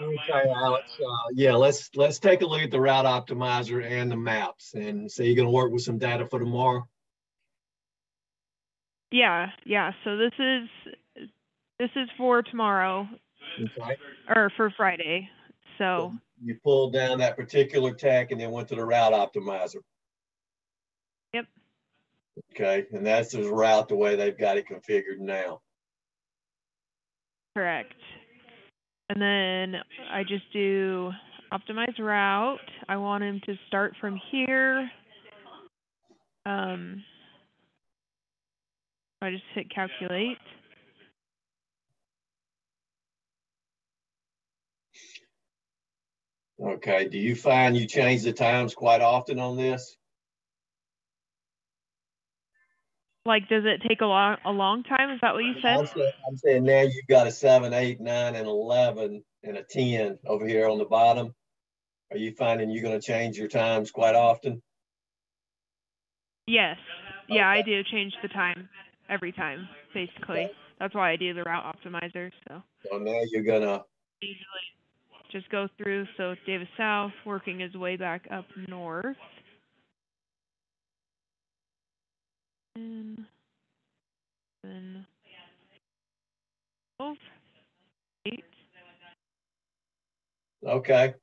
Okay, Alex, uh, yeah, let's, let's take a look at the route optimizer and the maps and so you're gonna work with some data for tomorrow? Yeah, yeah. So this is this is for tomorrow Okay, or for Friday. So you pulled down that particular tech and then went to the route optimizer. Yep. Okay, and that's the route the way they've got it configured now. correct. And then I just do optimize route. I want him to start from here. Um, I just hit calculate. Okay, do you find you change the times quite often on this? Like, does it take a long a long time? Is that what you said? I'm saying, I'm saying now you've got a seven, eight, nine, and eleven, and a ten over here on the bottom. Are you finding you're gonna change your times quite often? Yes. Yeah, I do change the time every time, basically. That's why I do the route optimizer. So So now you're gonna, usually just go through. So Davis South, working his way back up north. And then twelve, eight. Okay.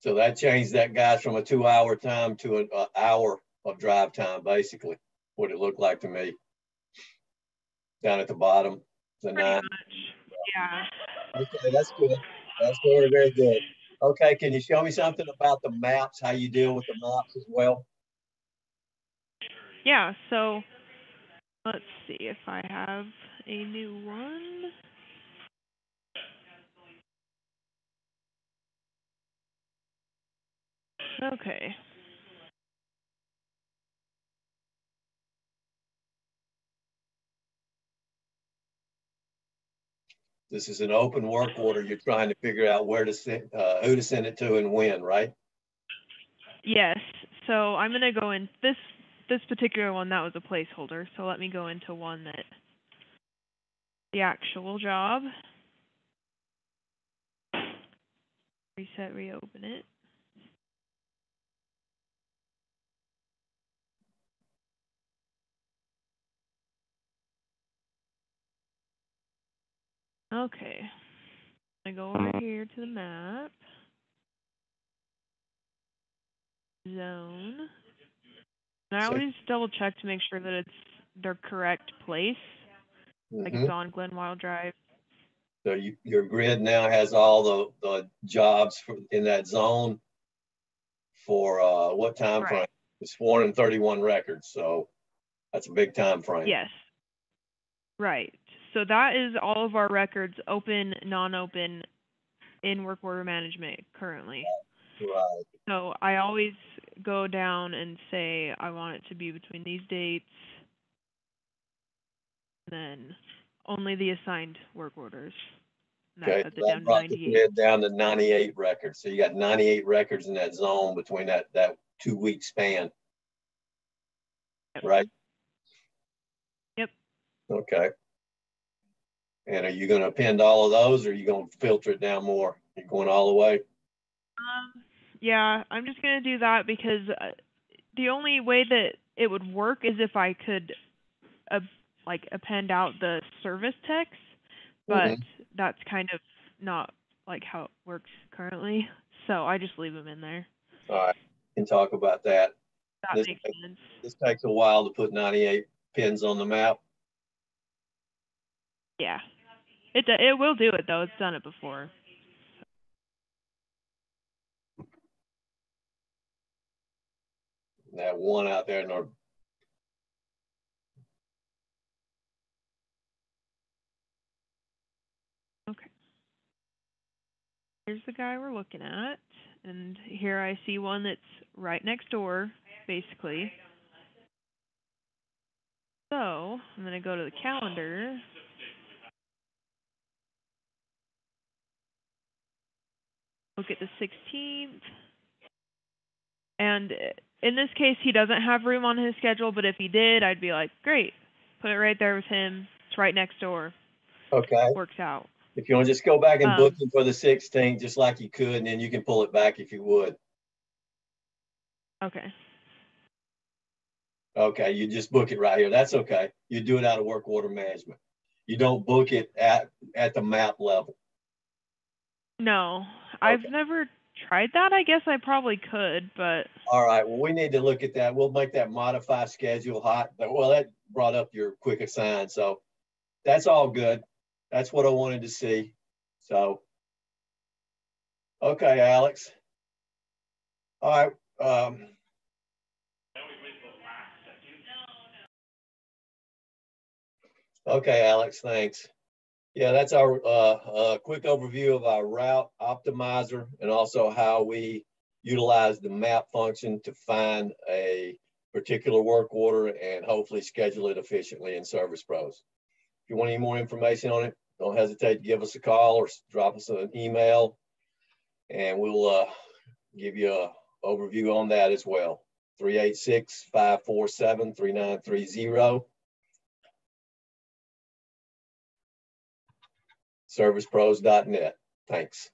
So that changed that guy from a two-hour time to an hour of drive time, basically, what it looked like to me. Down at the bottom, the Pretty nine. much. Yeah. Okay, that's good. That's very, very good. Okay, can you show me something about the maps, how you deal with the maps as well? Yeah, so let's see if I have a new one. Okay. This is an open work order. You're trying to figure out where to send, uh, who to send it to and when, right? Yes. So I'm gonna go in this this particular one that was a placeholder. So let me go into one that the actual job. Reset, reopen it. Okay. I go over here to the map. Zone. And I always double check to make sure that it's their correct place. Like Mhm. it's on Glen Wild Drive. So you, your grid now has all the, the jobs for, in that zone for, uh, what time Right. frame? It's four hundred and thirty-one records, so that's a big time frame. Yes. Right. So that is all of our records, open, non-open, in work order management currently. Right, So I always go down and say I want it to be between these dates. And then only the assigned work orders. Okay, cuts so it that down to brought the 98. down to ninety-eight records, so you got ninety-eight records in that zone between that, that two-week span. Yep. Right? Yep. Okay. And are you gonna append all of those, or are you gonna filter it down more? You're going all the way? Um, yeah, I'm just gonna do that because uh, the only way that it would work is if I could, uh, like append out the service text, but that's kind of not like how it works currently. So I just leave them in there. All right, can talk about that. That This makes sense. This takes a while to put ninety-eight pins on the map. Yeah, it do- it will do it though. It's done it before. That one out there in the Okay. Here's the guy we're looking at, and here I see one that's right next door, basically. So, I'm gonna go to the calendar. Look at the sixteenth. And in this case, he doesn't have room on his schedule, but if he did, I'd be like, great, put it right there with him. It's right next door. Okay, Works out. If you want to just go back and Um, book him for the 16th, just like you could, and then you can pull it back if you would. Okay. Okay, you just book it right here. That's okay. You do it out of work order management. You don't book it at, at the map level. No, I've never tried that. I guess I probably could, but All right, well, we need to look at that. We'll make that modify schedule hot. But well, that brought up your quick assign, so that's all good. That's what I wanted to see. So, okay, Alex. All right, um. Okay, Alex, thanks. Yeah, that's our, uh, uh, quick overview of our route optimizer and also how we utilize the map function to find a particular work order and hopefully schedule it efficiently in Service Proz. If you want any more information on it, don't hesitate to give us a call or drop us an email. And we'll uh, give you a overview on that as well. 386-547-3930. Serviceproz.net. Thanks.